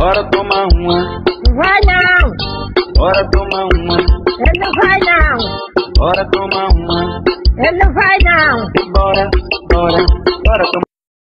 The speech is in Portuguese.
Bora tomar uma, Não vai não, bora tomar uma, ele não vai não, bora tomar uma. ele não vai não. Bora, bora, bora tomar